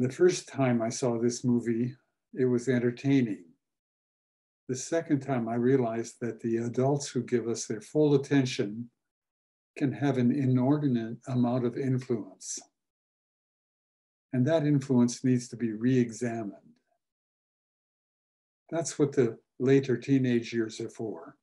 The first time I saw this movie, it was entertaining. The second time I realized that the adults who give us their full attention can have an inordinate amount of influence. And that influence needs to be re examined. That's what the later teenage years are for.